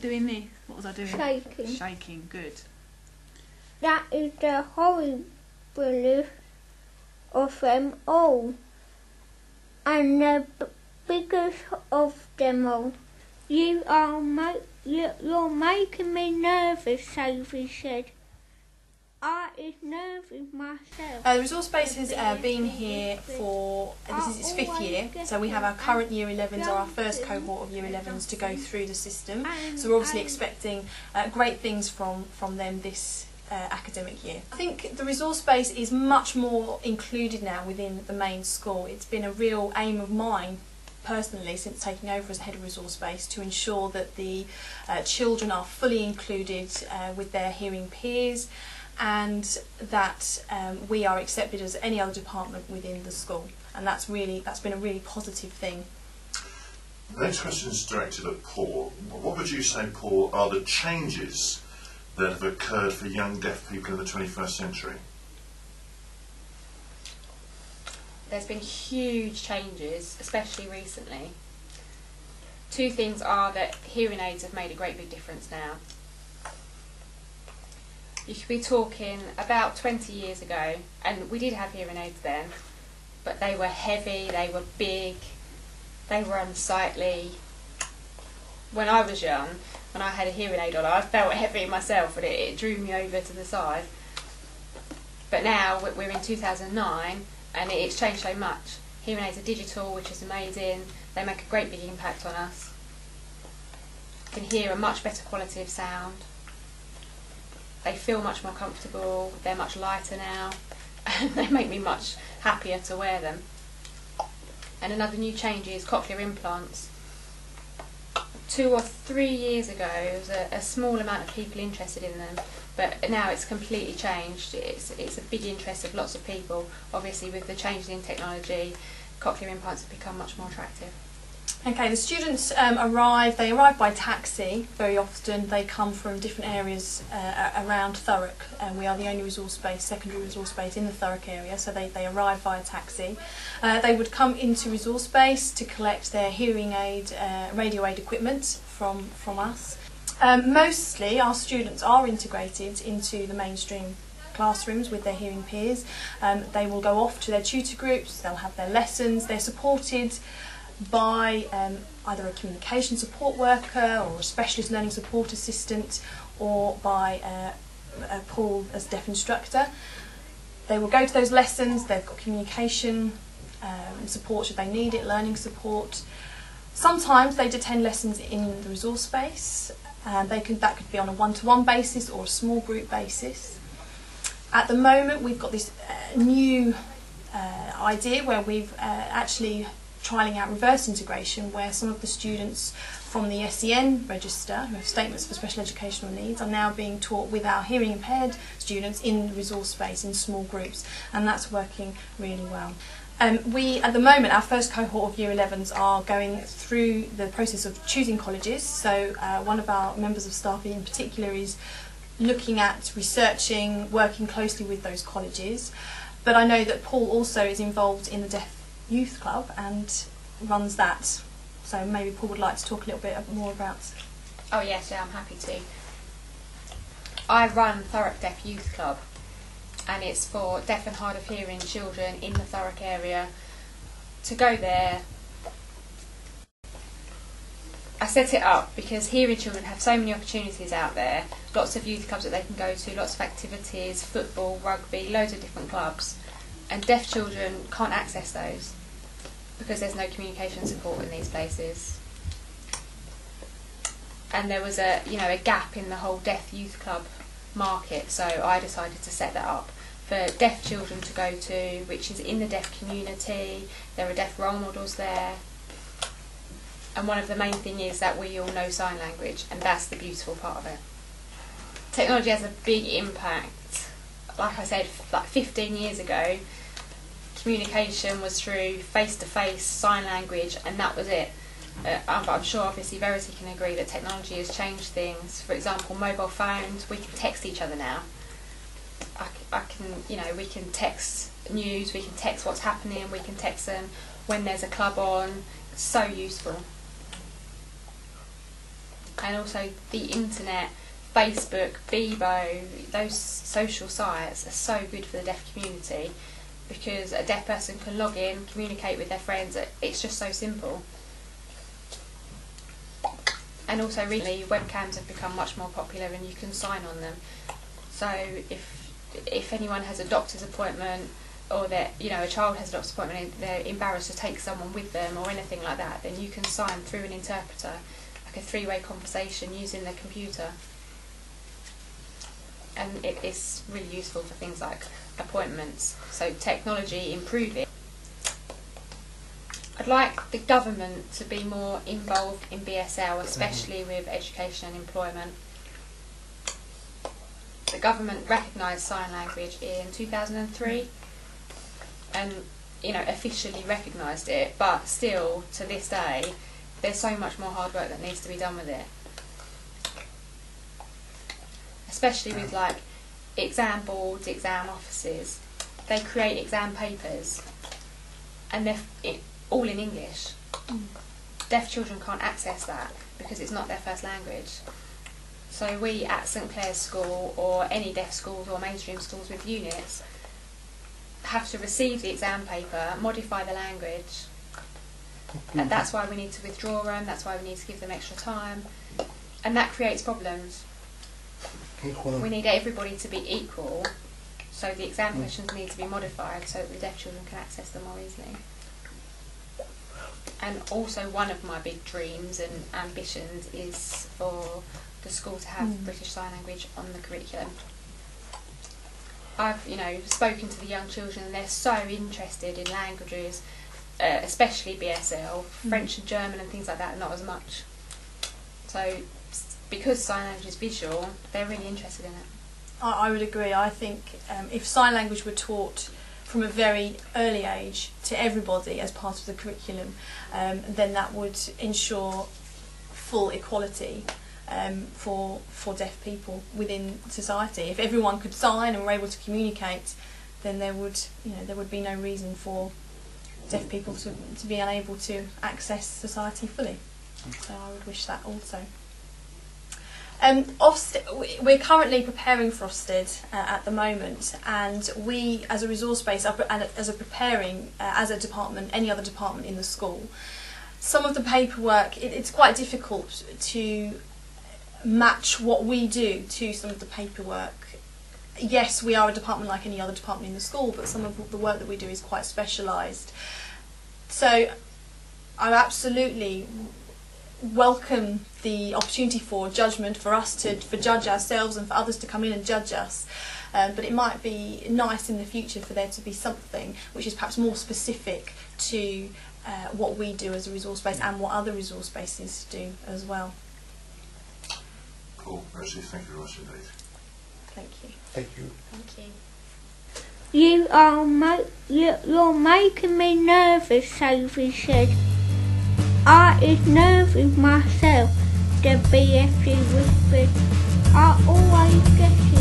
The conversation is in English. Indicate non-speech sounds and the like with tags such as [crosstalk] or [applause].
doing this? What was I doing? Shaking. Shaking. Good. That is the horriblest of them all. And the b- biggest of them all. You are ma- you're making me nervous, Sophie said. I is nervous myself. Uh, the resource base has uh, been here for uh, this is its fifth year. So we have our current year 11s or our first cohort of year 11s to go through the system. So we're obviously expecting uh, great things from from them this uh, academic year. I think the resource base is much more included now within the main school. It's been a real aim of mine personally since taking over as head of resource base to ensure that the uh, children are fully included uh, with their hearing peers and that um, we are accepted as any other department within the school and that's really that's been a really positive thing. The next question is directed at Paul. What would you say, Paul, are the changes that have occurred for young deaf people in the 21st century? there's been huge changes, especially recently. Two things are that hearing aids have made a great big difference now. You could be talking about 20 years ago, and we did have hearing aids then, but they were heavy, they were big, they were unsightly. When I was young, when I had a hearing aid on, I felt heavy myself and it, it drew me over to the side. But now we- we're in 2009 and it, it's changed so much. Hearing aids are digital, which is amazing. They make a great big impact on us. You can hear a much better quality of sound. They feel much more comfortable. They're much lighter now, and [laughs] they make me much happier to wear them. And another new change is cochlear implants. Two or three years ago, there was a, a small amount of people interested in them, but now it's completely changed. It's, it's a big interest of lots of people. Obviously, with the changes in technology, cochlear implants have become much more attractive. Okay, the students um, arrive, they arrive by taxi very often. They come from different areas uh, around Thurrock, and we are the only resource base, secondary resource base in the Thurrock area, so they, they arrive via taxi. Uh, they would come into resource base to collect their hearing aid, uh, radio aid equipment from, from us. Um, mostly our students are integrated into the mainstream classrooms with their hearing peers. Um, they will go off to their tutor groups, they'll have their lessons, they're supported by um, either a communication support worker or a specialist learning support assistant or by uh, a Paul as deaf instructor. They will go to those lessons, they've got communication um, support should they need it, learning support. Sometimes they'd attend lessons in the resource base and they could, that could be on a one-to-one basis or a small group basis. At the moment we've got this uh, new uh, idea where we've uh, actually trialling out reverse integration where some of the students from the SEN register who have statements for special educational needs are now being taught with our hearing impaired students in resource base in small groups and that's working really well. Um, we, at the moment, our first cohort of Year 11s are going through the process of choosing colleges. So uh, one of our members of staff in particular is looking at researching, working closely with those colleges. But I know that Paul also is involved in the Deaf Youth Club and runs that. So maybe Paul would like to talk a little bit more about. Oh yes, yeah, I'm happy to. I run Thurrock Deaf Youth Club, and it's for deaf and hard of hearing children in the Thurrock area to go there. I set it up because hearing children have so many opportunities out there. Lots of youth clubs that they can go to, lots of activities, football, rugby, loads of different clubs. And deaf children can't access those because there's no communication support in these places. And there was a you know a gap in the whole deaf youth club market so I decided to set that up. For deaf children to go to which is in the deaf community there are deaf role models there. And one of the main thing is that we all know sign language and that's the beautiful part of it. Technology has a big impact. Like I said like 15 years ago communication was through face-to-face sign language and that was it uh, I'm, but I'm sure obviously Verity can agree that technology has changed things. For example, mobile phones, we can text each other now. I, I can, you know, we can text news, we can text what's happening, we can text them when there's a club on. So useful. and also the internet, Facebook, Bebo, those social sites are so good for the deaf community because a deaf person can log in, communicate with their friends. It's just so simple. And also, recently, webcams have become much more popular, and you can sign on them. So, if if anyone has a doctor's appointment, or that you know a child has a doctor's appointment, and they're embarrassed to take someone with them, or anything like that, then you can sign through an interpreter, like a three-way conversation using the computer. And it is really useful for things like appointments. So technology improving. I'd like the government to be more involved in BSL, mm-hmm. especially with education and employment. The government recognised sign language in 2003 mm. and you know officially recognised it, but still to this day there's so much more hard work that needs to be done with it. Especially with like exam boards, exam offices, they create exam papers and they're f- it, all in English. Mm. Deaf children can't access that because it's not their first language. So we at St Clere's School or any deaf schools or mainstream schools with units have to receive the exam paper, modify the language. Mm. And that's why we need to withdraw them, that's why we need to give them extra time. And that creates problems. We need everybody to be equal, so the exam hmm. questions need to be modified so that the deaf children can access them more easily. And also, one of my big dreams and ambitions is for the school to have hmm. British Sign Language on the curriculum. I've, you know, spoken to the young children and they're so interested in languages, uh, especially BSL, hmm. French and German and things like that, not as much. So, s- because sign language is visual, they're really interested in it. I, I would agree. I think um, if sign language were taught from a very early age to everybody as part of the curriculum, um, then that would ensure full equality um, for for deaf people within society. If everyone could sign and were able to communicate, then there would you know there would be no reason for deaf people to, to be unable to access society fully. So I would wish that also. Um, Ofsted, we- we're currently preparing for Ofsted uh, at the moment, and we, as a resource base, are, and as a preparing uh, as a department, any other department in the school. Some of the paperwork, it, it's quite difficult to match what we do to some of the paperwork. Yes, we are a department like any other department in the school, but some of the work that we do is quite specialised. So, I'm absolutely welcome the opportunity for judgment for us to for judge ourselves and for others to come in and judge us. Um, but it might be nice in the future for there to be something which is perhaps more specific to uh, what we do as a resource base and what other resource bases do as well. Paul, Rosie, thank you very much indeed. Thank you. Thank you. Thank you. You are mo- you, you're making me nervous, Sophie said. I is nervous myself, the BFG whispered. I always get it.